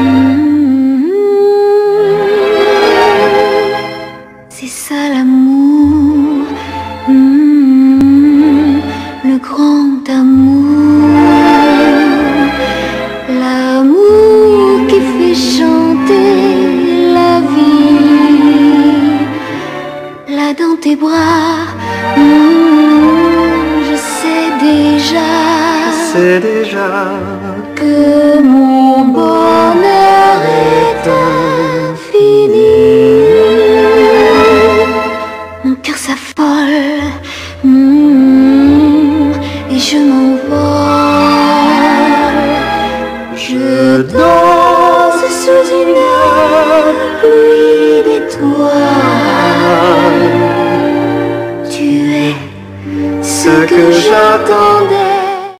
Mm-hmm. C'est ça l'amour, mm-hmm. le grand amour, l'amour qui fait chanter la vie. Là dans tes bras, mm-hmm. je sais déjà, je sais déjà que mon... Mm-hmm. Et je m'envole. Je danse sous une pluie d'étoiles. Tu es ce que j'attendais.